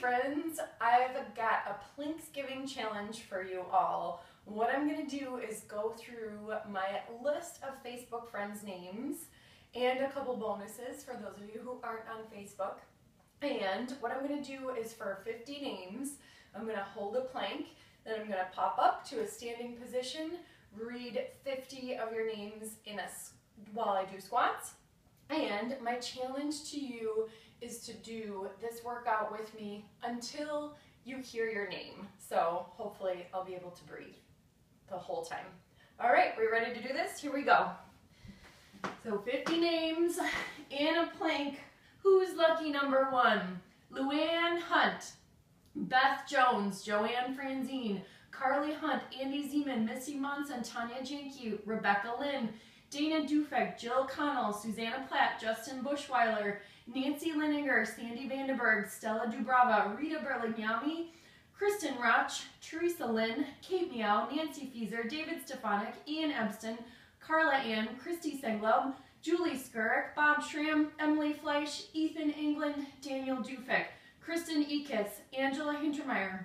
Friends, I've got a Planksgiving challenge for you all. What I'm going to do is go through my list of Facebook friends' names and a couple bonuses for those of you who aren't on Facebook. And what I'm going to do is for 50 names, I'm going to hold a plank, then I'm going to pop up to a standing position, read 50 of your names in a while I do squats. And my challenge to you is to do this workout with me until you hear your name. So hopefully I'll be able to breathe the whole time. All right, we ready to do this? Here we go. So 50 names in a plank. Who's lucky number one? Luann Hunt, Beth Jones, Joanne Franzine, Carly Hunt, Andy Zeman, Missy Monson, Tanya Janke, Rebecca Lynn, Dana Dufek, Jill Connell, Susanna Platt, Justin Bushweiler, Nancy Lininger, Sandy Vandenberg, Stella Dubrava, Rita Berlignami, Kristen Roch, Teresa Lynn, Kate Meow, Nancy Fieser, David Stefanik, Ian Ebston, Carla Ann, Christy Senglob, Julie Skurek, Bob Schramm, Emily Fleisch, Ethan England, Daniel Dufek, Kristen Ekis, Angela Hintermeyer,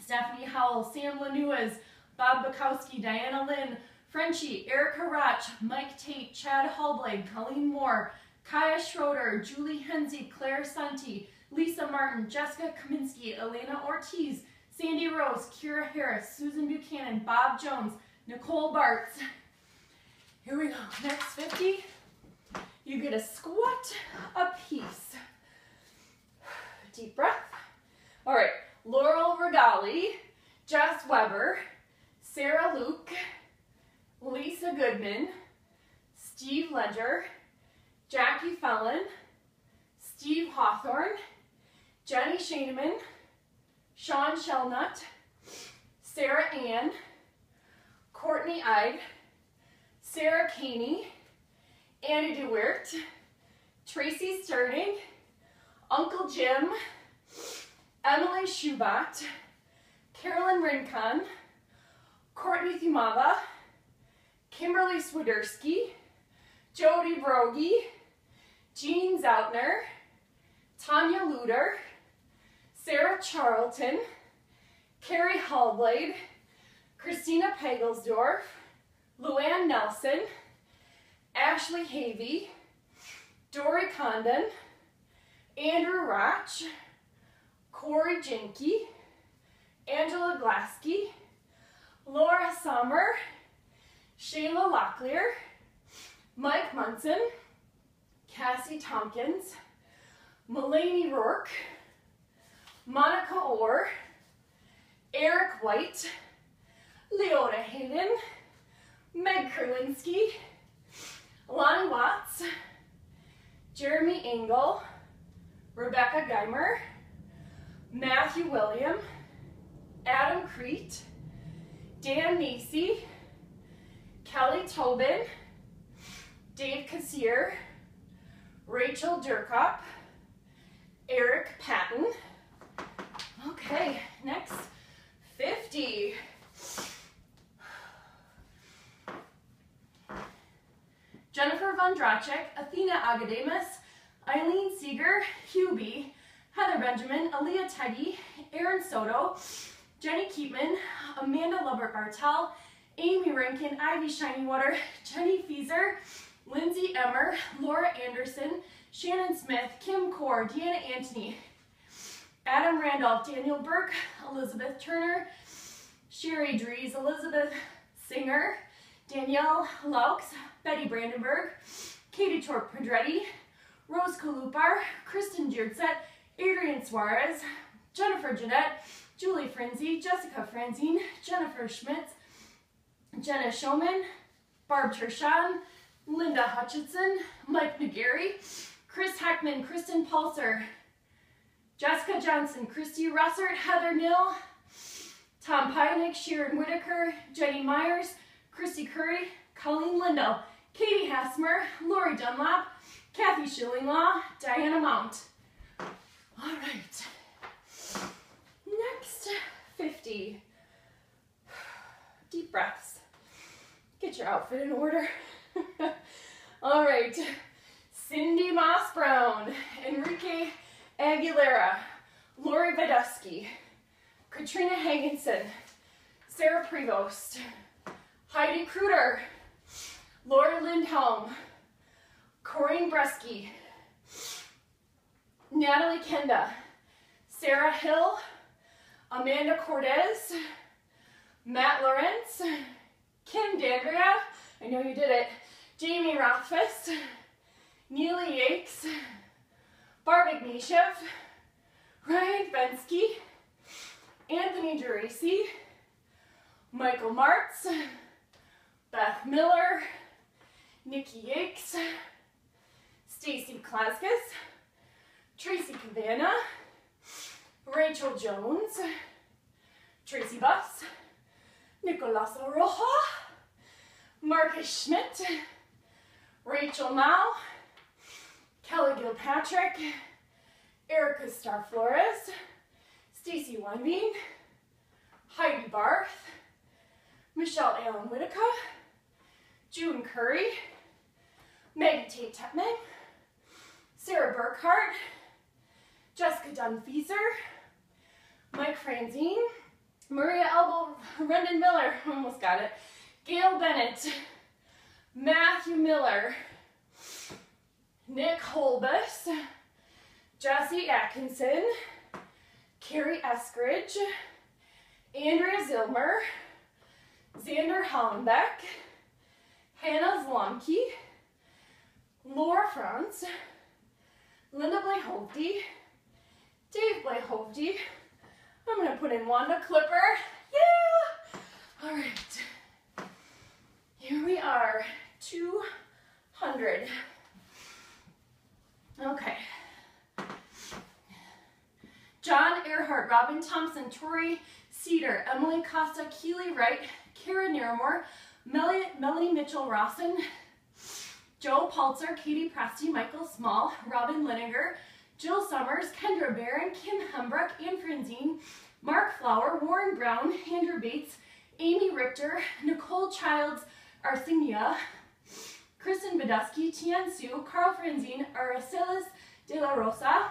Stephanie Howell, Sam Lanuas, Bob Bukowski, Diana Lynn, Frenchie, Erica Roch, Mike Tate, Chad Hallblade, Colleen Moore, Kaya Schroeder, Julie Henze, Claire Santi, Lisa Martin, Jessica Kaminsky, Elena Ortiz, Sandy Rose, Kira Harris, Susan Buchanan, Bob Jones, Nicole Bartz. Here we go. Next 50. You get a squat a piece. Deep breath. All right. Laurel Regali, Jess Weber, Sarah Luke, Lisa Goodman, Steve Ledger, Jackie Fellon, Steve Hawthorne, Jenny Shaneman, Sean Shelnut, Sarah Ann, Courtney Ide, Sarah Caney, Annie DeWeert, Tracy Sterning, Uncle Jim, Emily Schubat, Carolyn Rincon, Courtney Thumava, Kimberly Swiderski, Jody Brogy, Jean Zoutner, Tanya Luder, Sarah Charlton, Carrie Hallblade, Christina Pagelsdorf, Luann Nelson, Ashley Havey, Dory Condon, Andrew Roch, Corey Jenke, Angela Glasky, Laura Sommer, Shayla Locklear, Mike Munson, Cassie Tompkins, Mulaney Rourke, Monica Orr, Eric White, Leona Hayden, Meg Kurlinski, Lonnie Watts, Jeremy Engel, Rebecca Geimer, Matthew William, Adam Crete, Dan Macy, Kelly Tobin, Dave Kassier, Rachel Durkop, Eric Patton. Okay, next 50. Jennifer Von Dracek, Athena Agademus, Eileen Seeger, Hubie, Heather Benjamin, Aaliyah Teddy, Aaron Soto, Jenny Keepman, Amanda Lubert Bartel, Amy Rankin, Ivy Shinywater, Jenny Laura Anderson, Shannon Smith, Kim Core, Deanna Antony, Adam Randolph, Daniel Burke, Elizabeth Turner, Sherry Dries, Elizabeth Singer, Danielle Laux, Betty Brandenburg, Katie Torp Pedretti, Rose Kalupar, Kristen Jeartset, Adrian Suarez, Jennifer Jeanette, Julie Frenzy, Jessica Franzine, Jennifer Schmitz, Jenna Showman, Barb Tershawn, Linda Hutchinson, Mike McGarry, Chris Heckman, Kristen Pulser, Jessica Johnson, Christy Russert, Heather Nill, Tom Pynick, Sharon Whitaker, Jenny Myers, Christy Curry, Colleen Lindell, Katie Hasmer, Lori Dunlap, Kathy Schillinglaw, Diana Mount. All right, next 50. Deep breaths. Get your outfit in order. All right, Cindy Moss Brown, Enrique Aguilera, Lori Vedusky, Katrina Hagenson, Sarah Prevost, Heidi Kruder, Laura Lindholm, Corinne Bresky, Natalie Kenda, Sarah Hill, Amanda Cortez, Matt Lawrence, Kim Dandria, I know you did it, Jamie Rothfuss, Neely Yakes, Barb Ignatieff, Ryan Fensky, Anthony Geraci, Michael Martz, Beth Miller, Nikki Yakes, Stacy Klaskus, Tracy Cavanna, Rachel Jones, Tracy Buss, Nicolas Roja, Marcus Schmidt, Rachel Mao, Kelly Gilpatrick, Erica Star Flores, Stacy Weinbein, Heidi Barth, Michelle Allen Whitaker, June Curry, Maggie Tate Tepman, Sarah Burkhart, Jessica Dunfeaser, Mike Franzine, Maria Elbow, Brendan Miller, almost got it, Gail Bennett, Matthew Miller, Nick Holbus, Jesse Atkinson, Carrie Eskridge, Andrea Zilmer, Xander Hollenbeck, Hannah Zlomke, Laura Franz, Linda Blahovdy, Dave Blahovdy. I'm gonna put in Wanda Clipper. Yeah! All right. Here we are, 200. Okay. John Earhart, Robin Thompson, Tori Cedar, Emily Costa, Keely Wright, Kara Naramore, Mel Melanie Mitchell Rawson, Joe Paltzer, Katie Presti, Michael Small, Robin Linegar, Jill Summers, Kendra Barron, Kim Hembrook, Ann Franzine, Mark Flower, Warren Brown, Andrew Bates, Amy Richter, Nicole Childs, Arsenio, Kristen Badusky, Tian Su, Carl Franzine, Aracelis De La Rosa,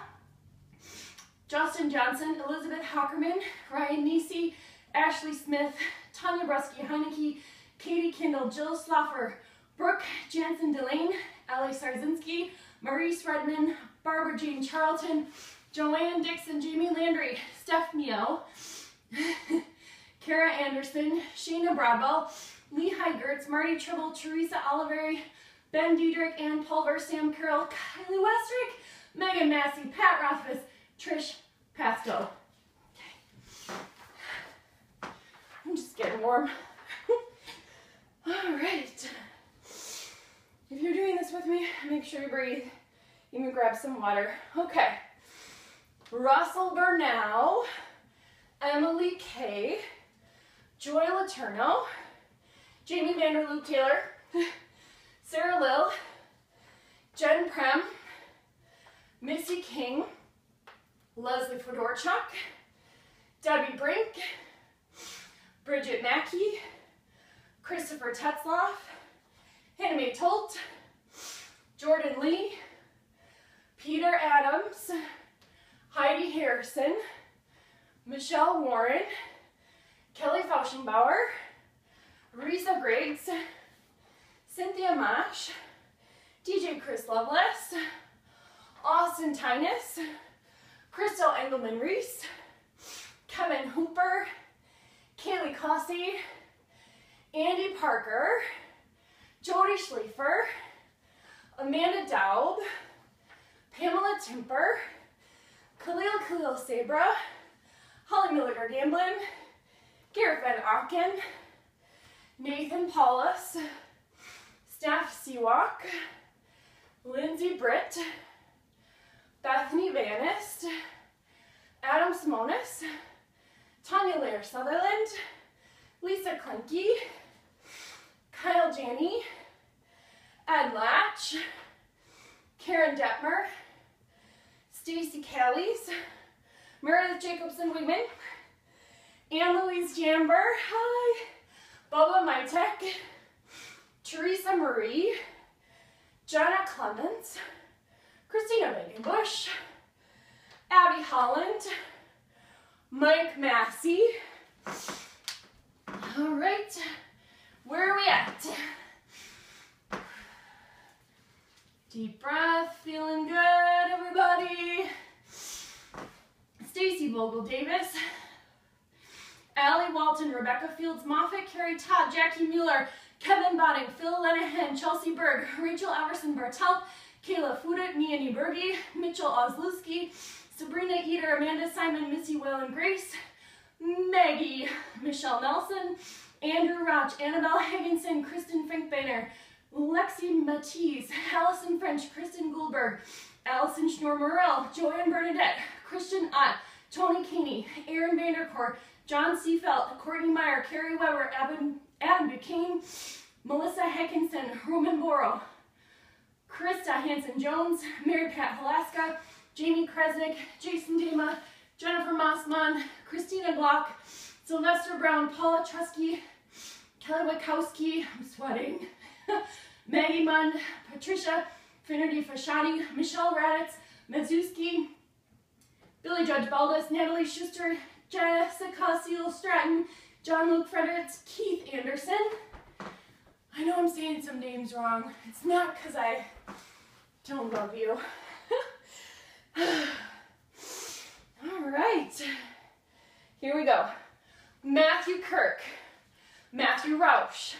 Justin Johnson, Elizabeth Hockerman, Ryan Nisi, Ashley Smith, Tanya Brusky Heineke, Katie Kindle, Jill Sloffer, Brooke Jansen Delane, Ellie Sarzinski, Maurice Redman, Barbara Jane Charlton, Joanne Dixon, Jamie Landry, Steph Mio, Kara Anderson, Shayna Broadwell, Lehigh Gertz, Marty Tribble, Teresa Oliveri, Ben Diedrich, Ann Pulver, Sam Carroll, Kylie Westrick, Megan Massey, Pat Rothfuss, Trish Pasco. Okay. I'm just getting warm. All right. If you're doing this with me, make sure you breathe. Even grab some water. Okay. Russell Bernal, Emily Kay, Joy Laterno, Jamie Vanderloop Taylor, Sarah Lill, Jen Prem, Missy King, Leslie Fedorchuk, Debbie Brink, Bridget Mackey, Christopher Tetzloff, Hannah Mae Tolt, Jordan Lee, Peter Adams, Heidi Harrison, Michelle Warren, Kelly Fauschenbauer, Risa Griggs, Cynthia Mash, DJ Chris Lovelace, Austin Tynus, Crystal Engelman Reese, Kevin Hooper, Kaylee Cossey, Andy Parker, Jody Schleifer, Amanda Daub, Pamela Timper, Khalil Khalil Sabra, Holly Milliger Gamblin, Garrett Van Auken, Nathan Paulus, Steph Seawalk, Lindsay Britt, Bethany Vanist, Adam Simonis, Tanya Lair Sutherland, Lisa Klenke, Kyle Janney, Ed Latch, Karen Detmer, Stacy Callies, Meredith Jacobson Wigman, Anne Louise Jamber, hi, Bubba Mytek, Teresa Marie, Jenna Clements, Christina Bacon Bush, Abby Holland, Mike Massey. All right, where are we at? Deep breath, feeling good, everybody. Stacy Vogel Davis, Allie Walton, Rebecca Fields Moffitt, Carrie Todd, Jackie Mueller, Kevin Botting, Phil Lenahan, Chelsea Berg, Rachel Everson Bartelt, Kayla Fudit, Mia Niebergi, Mitchell Oslewski, Sabrina Eater, Amanda Simon, Missy Whalen Grace, Maggie, Michelle Nelson, Andrew Roch, Annabelle Higginson, Kristen Finkbeiner, Lexi Matisse, Allison French, Kristen Goldberg, Allison Schnorr Morel, Joanne Bernadette, Christian Ott, Tony Caney, Aaron Vandercourt, John Seafelt, Courtney Meyer, Carrie Weber, Adam, Adam Duquesne, Melissa Heckinson, Roman Boro, Krista Hanson-Jones, Mary Pat Halaska, Jamie Kresnick, Jason Dama, Jennifer Mossman, Christina Glock, Sylvester Brown, Paula Trusky, Kelly Wachowski, I'm sweating, Maggie Munn, Patricia Finnerty Fashani, Michelle Raditz, Mazuski, Billy Judge Baldus, Natalie Schuster, Jessica Seal Stratton, John Luke Fredericks, Keith Anderson. I know I'm saying some names wrong. It's not because I don't love you. All right, here we go. Matthew Kirk, Matthew Rausch,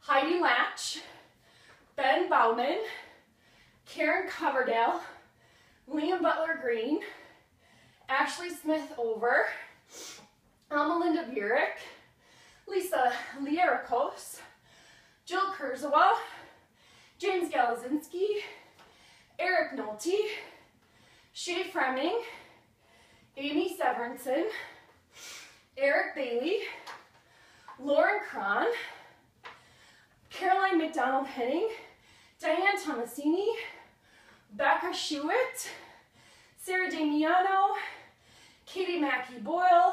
Heidi Latch, Ben Bauman, Karen Coverdale, Liam Butler Green, Ashley Smith Over, Amalinda Burek, Lisa Lierikos, Jill Kurzawa, James Galazinski, Eric Nolte, Shay Freming, Amy Severinson, Eric Bailey, Lauren Cron, Caroline McDonald Henning, Diane Tomasini, Becca Shewitt, Sarah Damiano, Katie Mackey Boyle,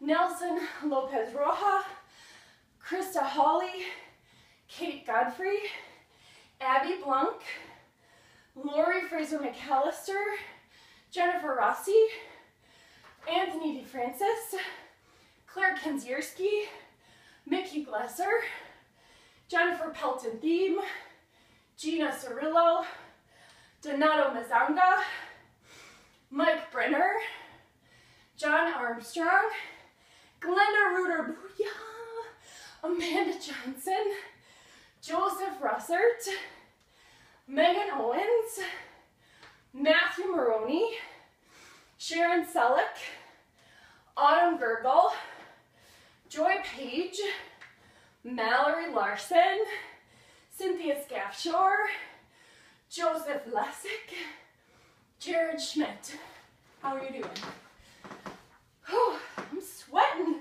Nelson Lopez Roja, Krista Hawley, Kate Godfrey, Abby Blanc, Lori Fraser McAllister, Jennifer Rossi, Anthony DeFrancis, Claire Kenzierski, Mickey Glesser, Jennifer Pelton Thiem, Gina Cirillo, Donato Mazanga, Mike Brenner, John Armstrong, Glenda Reuter Booyah, Amanda Johnson, Joseph Russert, Megan Owens, Matthew Maroney, Sharon Selleck, Autumn Gergel, Joy Page, Mallory Larson, Cynthia Scaffshore, Joseph Lessick, Jared Schmidt. How are you doing? Oh, I'm sweating.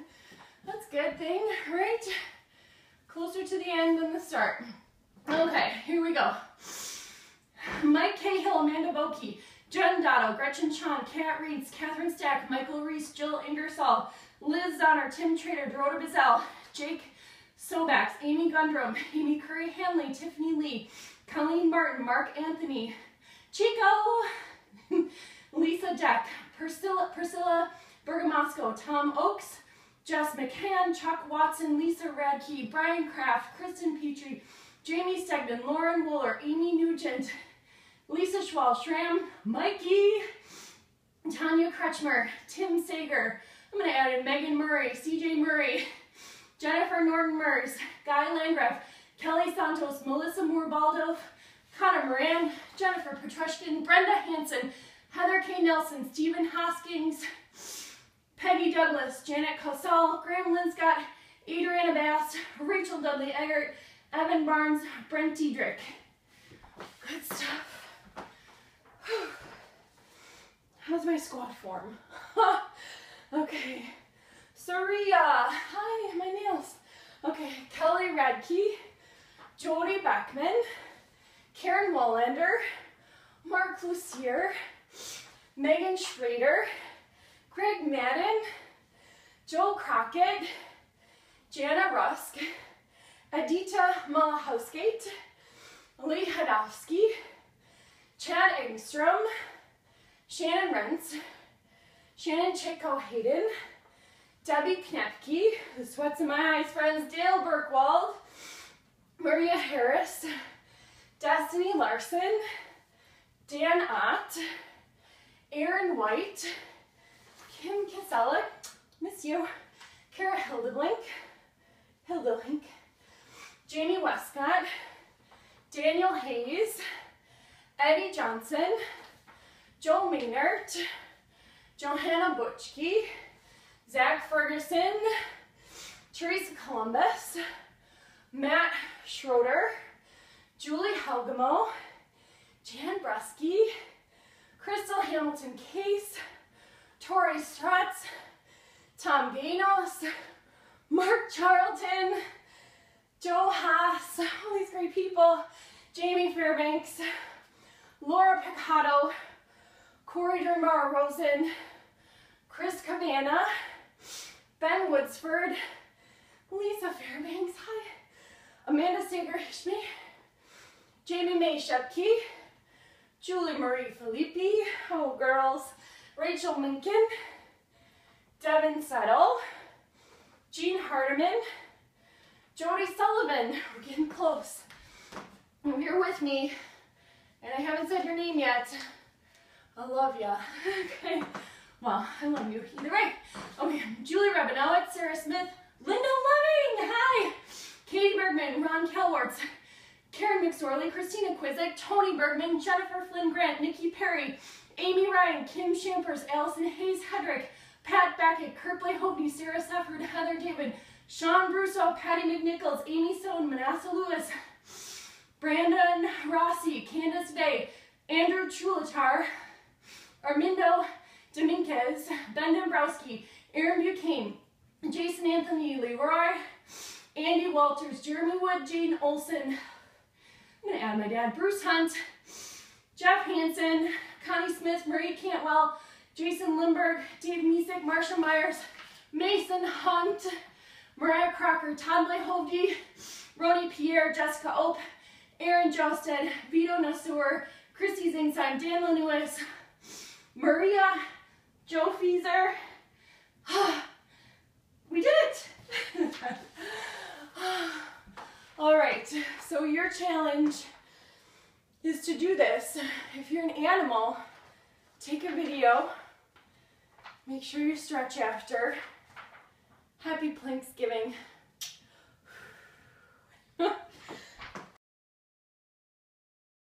Good thing, right? Closer to the end than the start. Okay, here we go. Mike Cahill, Amanda Boki, Jen Dotto, Gretchen Chon, Kat Reeds, Catherine Stack, Michael Reese, Jill Ingersoll, Liz Donner, Tim Trader, Dorota Bizell, Jake Sobax, Amy Gundrum, Amy Curry Hanley, Tiffany Lee, Colleen Martin, Mark Anthony, Chico, Lisa Deck, Priscilla, Priscilla Bergamasco, Tom Oakes, Jess McCann, Chuck Watson, Lisa Radke, Brian Kraft, Kristen Petrie, Jamie Stegman, Lauren Wooler, Amy Nugent, Lisa Schwal-Schramm, Mikey, Tanya Kretschmer, Tim Sager. I'm going to add in Megan Murray, CJ Murray, Jennifer Norton Mers, Guy Landgraf, Kelly Santos, Melissa Moore-Baldo, Connor Moran, Jennifer Petrushkin, Brenda Hanson, Heather K. Nelson, Stephen Hoskins, Peggy Douglas, Janet Cosell, Graham Linscott, Adriana Bass, Rachel Dudley Eggert, Evan Barnes, Brent Diedrich. Good stuff. How's my squat form? okay. Saria. Hi, my nails. Okay, Kelly Radke, Jody Beckman, Karen Wallander, Mark Lucier, Megan Schrader, Greg Madden, Joel Crockett, Jana Rusk, Adita Malahousegate, Lee Hadowski, Chad Engstrom, Shannon Rentz, Shannon Chico Hayden, Debbie Knepke, the sweats in my eyes friends, Dale Burkwald, Maria Harris, Destiny Larson, Dan Ott, Aaron White, Kim Casella, miss you, Kara Hildeblink, Hildelink, Jamie Westcott, Daniel Hayes, Eddie Johnson, Joe Maynard, Johanna Butchke, Zach Ferguson, Teresa Columbus, Matt Schroeder, Julie Helgamo, Jan Brusky, Crystal Hamilton Case, Tori Strutz, Tom Ganos, Mark Charlton, Joe Haas, all these great people, Jamie Fairbanks, Laura Picado, Corey Dermar Rosen, Chris Cabana, Ben Woodsford, Lisa Fairbanks, hi, Amanda Sager Hishmi, Jamie May Shepke, Julie Marie Filippi, oh girls, Rachel Lincoln, Devin Settle, Jean Hardiman, Jody Sullivan, we're getting close. If you're with me, and I haven't said your name yet, I love ya. okay. Well, I love you either way. Okay, Julie Rabinowitz, Sarah Smith, Linda Loving, hi. Katie Bergman, Ron Kelwartz, Karen McSorley, Christina Quizzick, Tony Bergman, Jennifer Flynn Grant, Nikki Perry, Amy Ryan, Kim Shampers, Allison Hayes Hedrick, Pat Beckett, Kurt Hogney, Sarah Sefford, Heather David, Sean Brusso, Patty McNichols, Amy Stone, Manasseh Lewis, Brandon Rossi, Candace Day, Andrew Chulatar, Armindo Dominguez, Ben Dombrowski, Aaron Buchanan, Jason Anthony, Leroy, Andy Walters, Jeremy Wood, Jane Olson, I'm gonna add my dad, Bruce Hunt, Jeff Hansen, Connie Smith, Marie Cantwell, Jason Lindberg, Dave Misek, Marsha Myers, Mason Hunt, Mariah Crocker, Todd Lehovde, Ronnie Pierre, Jessica Ope, Aaron Josted, Vito Nasur, Christy Zingsheim, Dan Lewis, Maria, Joe Feezer. we did it! All right, so your challenge is to do this. If you're an animal, take a video, make sure you stretch after. Happy Planksgiving.